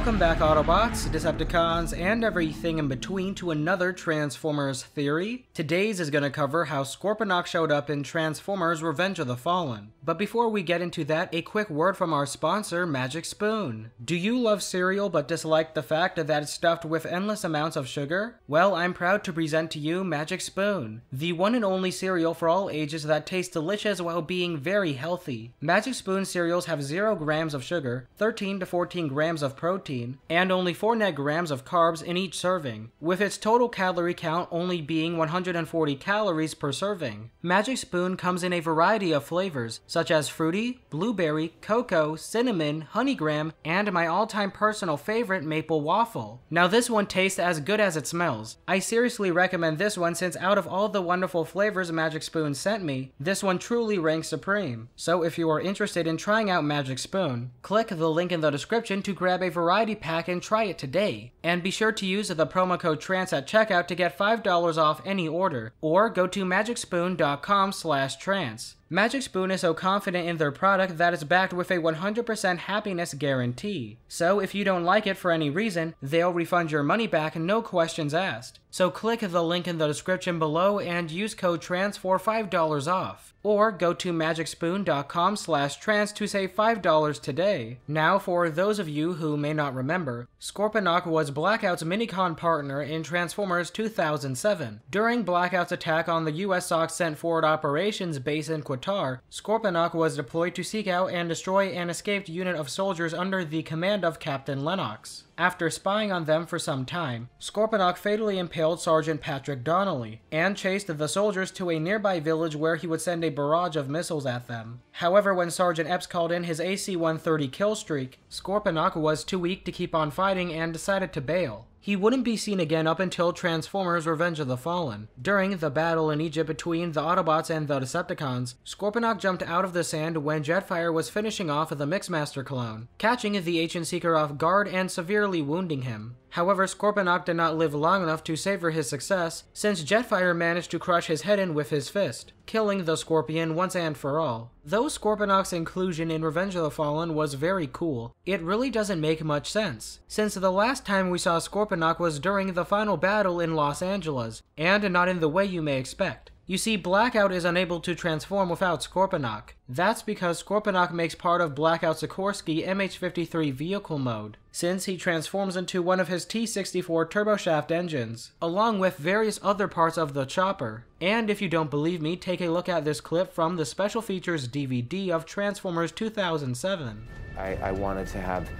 Welcome back, Autobots, Decepticons, and everything in between to another Transformers theory. Today's is going to cover how Scorponok showed up in Transformers Revenge of the Fallen. But before we get into that, a quick word from our sponsor, Magic Spoon. Do you love cereal but dislike the fact that it's stuffed with endless amounts of sugar? Well, I'm proud to present to you Magic Spoon, the one and only cereal for all ages that tastes delicious while being very healthy. Magic Spoon cereals have 0 grams of sugar, 13 to 14 grams of protein, and only 4 net grams of carbs in each serving, with its total calorie count only being 140 calories per serving. Magic Spoon comes in a variety of flavors, such as fruity, blueberry, cocoa, cinnamon, honey graham, and my all-time personal favorite, maple waffle. Now this one tastes as good as it smells. I seriously recommend this one since out of all the wonderful flavors Magic Spoon sent me, this one truly ranks supreme. So if you are interested in trying out Magic Spoon, click the link in the description to grab a variety pack and try it today. And be sure to use the promo code TRANS at checkout to get $5 off any order, or go to magicspoon.com slash trans. Magic Spoon is so confident in their product that it's backed with a 100% happiness guarantee. So if you don't like it for any reason, they'll refund your money back no questions asked. So click the link in the description below and use code TRANS for $5 off. Or go to magicspoon.com slash trans to save $5 today. Now for those of you who may not remember, Scorponok was Blackout's Minicon partner in Transformers 2007. During Blackout's attack on the US SOCCENT forward operations base in Qatar, Scorponok was deployed to seek out and destroy an escaped unit of soldiers under the command of Captain Lennox. After spying on them for some time, Scorponok fatally impaled Sergeant Patrick Donnelly and chased the soldiers to a nearby village where he would send a barrage of missiles at them. However, when Sergeant Epps called in his AC-130 kill streak, was too weak to keep on fighting and decided to bail. He wouldn't be seen again up until Transformers Revenge of the Fallen. During the battle in Egypt between the Autobots and the Decepticons, Scorponok jumped out of the sand when Jetfire was finishing off the Mixmaster clone, catching the Ancient Seeker off guard and severely wounding him. However, Scorponok did not live long enough to savor his success, since Jetfire managed to crush his head in with his fist, killing the Scorpion once and for all. Though Scorponok's inclusion in Revenge of the Fallen was very cool, it really doesn't make much sense, since the last time we saw Scorponok was during the final battle in Los Angeles, and not in the way you may expect. You see, Blackout is unable to transform without Scorponok. That's because Scorponok makes part of Blackout Sikorsky MH53 vehicle mode, since he transforms into one of his T-64 turboshaft engines, along with various other parts of the chopper. And if you don't believe me, take a look at this clip from the Special Features DVD of Transformers 2007. I, I wanted to have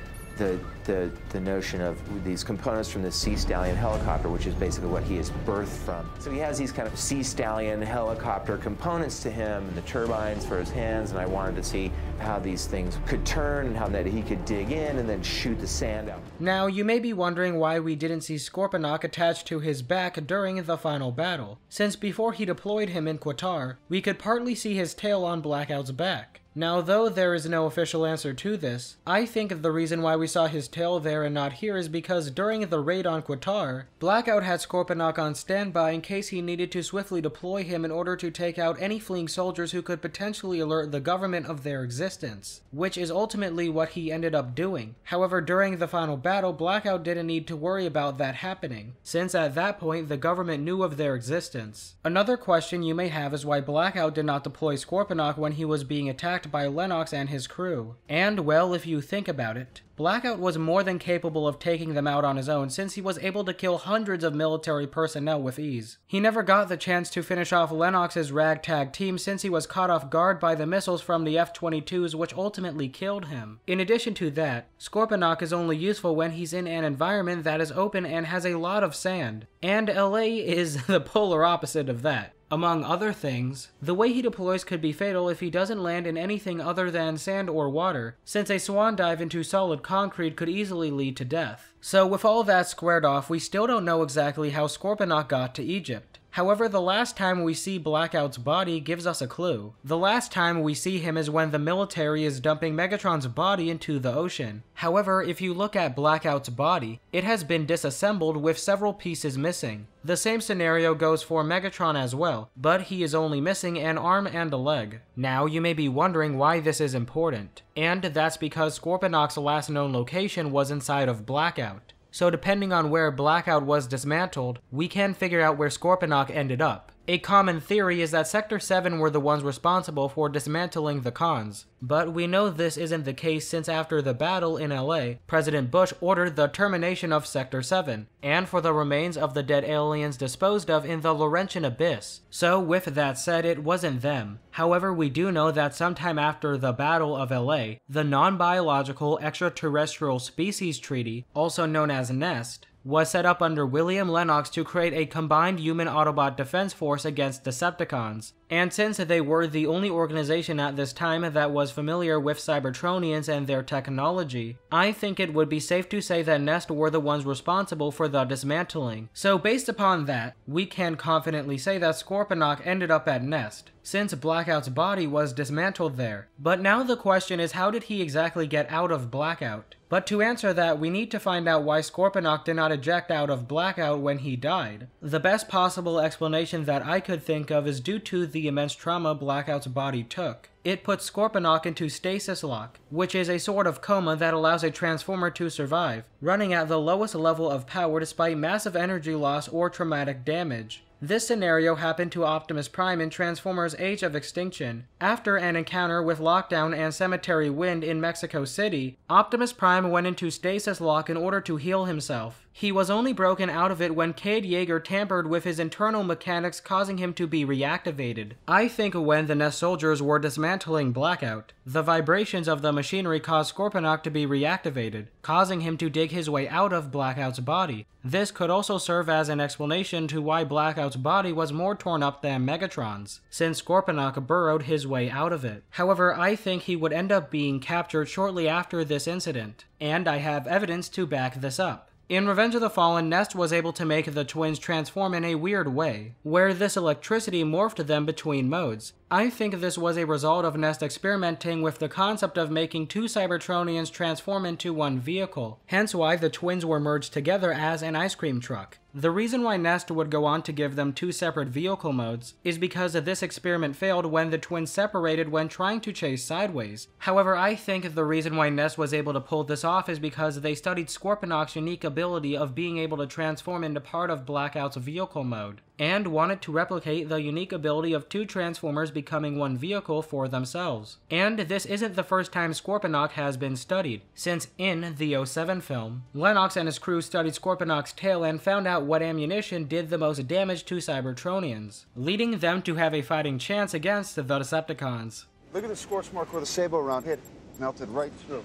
the, the, the notion of these components from the Sea Stallion helicopter, which is basically what he is birthed from. So he has these kind of Sea Stallion helicopter components to him, the turbines for his hands, and I wanted to see how these things could turn and how that he could dig in and then shoot the sand out. Now, you may be wondering why we didn't see Scorponok attached to his back during the final battle, since before he deployed him in Qatar, we could partly see his tail on Blackout's back. Now, though there is no official answer to this, I think the reason why we saw his tail there and not here is because during the raid on Qatar, Blackout had Scorponok on standby in case he needed to swiftly deploy him in order to take out any fleeing soldiers who could potentially alert the government of their existence, which is ultimately what he ended up doing. However, during the final battle, Blackout didn't need to worry about that happening, since at that point the government knew of their existence. Another question you may have is why Blackout did not deploy Scorponok when he was being attacked by Lennox and his crew. And, well, if you think about it, Blackout was more than capable of taking them out on his own since he was able to kill hundreds of military personnel with ease. He never got the chance to finish off Lennox's ragtag team since he was caught off guard by the missiles from the F-22s which ultimately killed him. In addition to that, Scorponok is only useful when he's in an environment that is open and has a lot of sand, and LA is the polar opposite of that. Among other things, the way he deploys could be fatal if he doesn't land in anything other than sand or water, since a swan dive into solid concrete could easily lead to death. So with all that squared off, we still don't know exactly how Scorponok got to Egypt. However, the last time we see Blackout's body gives us a clue. The last time we see him is when the military is dumping Megatron's body into the ocean. However, if you look at Blackout's body, it has been disassembled with several pieces missing. The same scenario goes for Megatron as well, but he is only missing an arm and a leg. Now, you may be wondering why this is important, and that's because Scorponok's last known location was inside of Blackout. So depending on where Blackout was dismantled, we can figure out where Scorponok ended up. A common theory is that Sector 7 were the ones responsible for dismantling the cons, but we know this isn't the case since after the battle in LA, President Bush ordered the termination of Sector 7, and for the remains of the dead aliens disposed of in the Laurentian Abyss. So with that said, it wasn't them. However, we do know that sometime after the Battle of LA, the Non-Biological Extraterrestrial Species Treaty, also known as NEST, was set up under William Lennox to create a combined human Autobot defense force against Decepticons. And since they were the only organization at this time that was familiar with Cybertronians and their technology, I think it would be safe to say that Nest were the ones responsible for the dismantling. So based upon that, we can confidently say that Scorponok ended up at Nest, since Blackout's body was dismantled there. But now the question is how did he exactly get out of Blackout? But to answer that, we need to find out why Scorponok did not eject out of Blackout when he died. The best possible explanation that I could think of is due to the immense trauma Blackout's body took. It puts Scorponok into stasis lock, which is a sort of coma that allows a Transformer to survive, running at the lowest level of power despite massive energy loss or traumatic damage. This scenario happened to Optimus Prime in Transformers Age of Extinction. After an encounter with Lockdown and Cemetery Wind in Mexico City, Optimus Prime went into stasis lock in order to heal himself. He was only broken out of it when Cade Yeager tampered with his internal mechanics causing him to be reactivated. I think when the Nest soldiers were dismantling Blackout, the vibrations of the machinery caused Scorponok to be reactivated, causing him to dig his way out of Blackout's body. This could also serve as an explanation to why Blackout's body was more torn up than Megatron's, since Scorponok burrowed his way out of it. However, I think he would end up being captured shortly after this incident, and I have evidence to back this up. In Revenge of the Fallen, Nest was able to make the twins transform in a weird way, where this electricity morphed them between modes. I think this was a result of Nest experimenting with the concept of making two Cybertronians transform into one vehicle, hence why the twins were merged together as an ice cream truck. The reason why Nest would go on to give them two separate vehicle modes is because this experiment failed when the twins separated when trying to chase sideways. However, I think the reason why Nest was able to pull this off is because they studied Scorponok's unique ability of being able to transform into part of Blackout's vehicle mode and wanted to replicate the unique ability of two Transformers becoming one vehicle for themselves. And this isn't the first time Scorponok has been studied, since in the 07 film, Lennox and his crew studied Scorponok's tail and found out what ammunition did the most damage to Cybertronians, leading them to have a fighting chance against the Decepticons. Look at the scorch mark where the sabot round hit. Melted right through.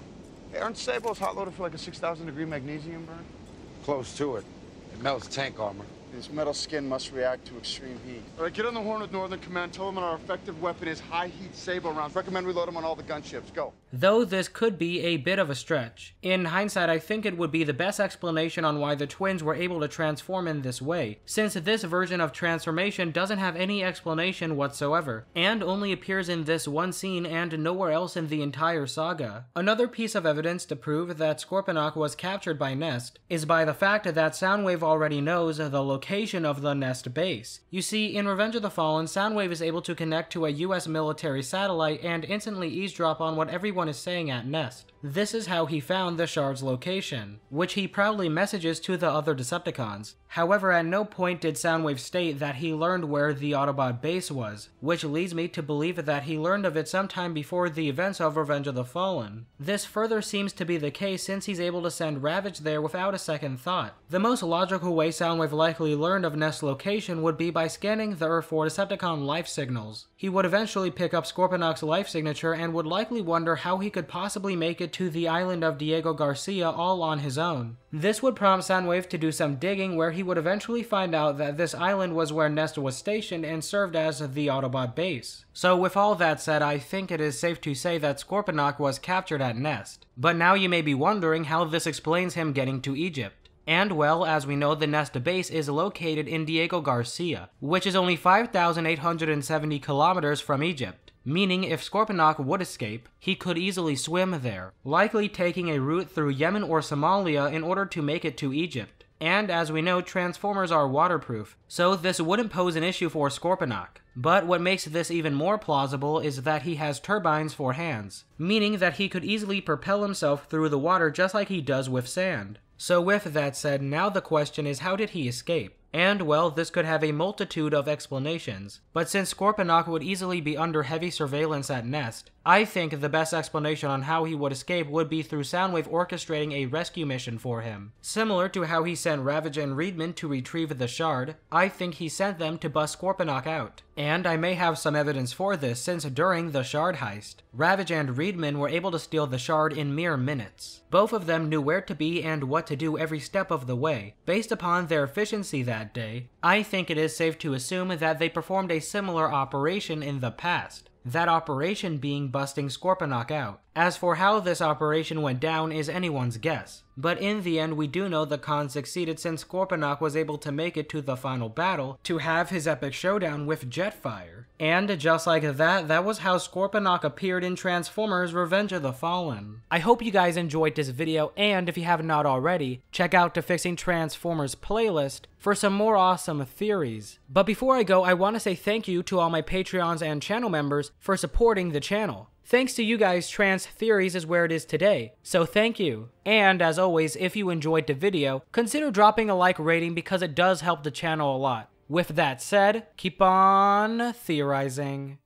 Hey, aren't Sabots hot loaded for like a 6,000 degree magnesium burn? Close to it. It melts tank armor. This metal skin must react to extreme heat. All right, get on the horn with Northern Command. Tell them our effective weapon is high heat Sabot rounds. Recommend we load them on all the gunships. Go. Though this could be a bit of a stretch. In hindsight, I think it would be the best explanation on why the twins were able to transform in this way, since this version of transformation doesn't have any explanation whatsoever, and only appears in this one scene and nowhere else in the entire saga. Another piece of evidence to prove that Scorponok was captured by Nest is by the fact that Soundwave already knows the location of the Nest base. You see, in Revenge of the Fallen, Soundwave is able to connect to a US military satellite and instantly eavesdrop on what everyone is saying at Nest. This is how he found the shard's location, which he proudly messages to the other Decepticons. However, at no point did Soundwave state that he learned where the Autobot base was, which leads me to believe that he learned of it sometime before the events of Revenge of the Fallen. This further seems to be the case since he's able to send Ravage there without a second thought. The most logical way Soundwave likely learned of Nest's location would be by scanning the Earth for Decepticon life signals. He would eventually pick up Scorponok's life signature and would likely wonder how he could possibly make it to the island of Diego Garcia all on his own. This would prompt Soundwave to do some digging where he would eventually find out that this island was where Nest was stationed and served as the Autobot base. So with all that said, I think it is safe to say that Scorponok was captured at Nest. But now you may be wondering how this explains him getting to Egypt. And well, as we know, the Nesta base is located in Diego Garcia, which is only 5,870 kilometers from Egypt. Meaning, if Scorponok would escape, he could easily swim there, likely taking a route through Yemen or Somalia in order to make it to Egypt. And as we know, Transformers are waterproof, so this wouldn't pose an issue for Scorponok. But what makes this even more plausible is that he has turbines for hands, meaning that he could easily propel himself through the water just like he does with sand. So with that said, now the question is how did he escape? And well, this could have a multitude of explanations, but since Scorponok would easily be under heavy surveillance at Nest, I think the best explanation on how he would escape would be through Soundwave orchestrating a rescue mission for him. Similar to how he sent Ravage and Reedman to retrieve the shard, I think he sent them to bust Scorponok out. And I may have some evidence for this since during the shard heist, Ravage and Reedman were able to steal the shard in mere minutes. Both of them knew where to be and what to do every step of the way. Based upon their efficiency that day, I think it is safe to assume that they performed a similar operation in the past. That operation being busting Scorponok out. As for how this operation went down is anyone's guess, but in the end we do know the Khan succeeded since Scorponok was able to make it to the final battle to have his epic showdown with Jetfire. And just like that, that was how Scorponok appeared in Transformers Revenge of the Fallen. I hope you guys enjoyed this video, and if you have not already, check out the Fixing Transformers playlist for some more awesome theories. But before I go, I want to say thank you to all my Patreons and channel members for supporting the channel. Thanks to you guys, Trans Theories is where it is today, so thank you. And as always, if you enjoyed the video, consider dropping a like rating because it does help the channel a lot. With that said, keep on theorizing.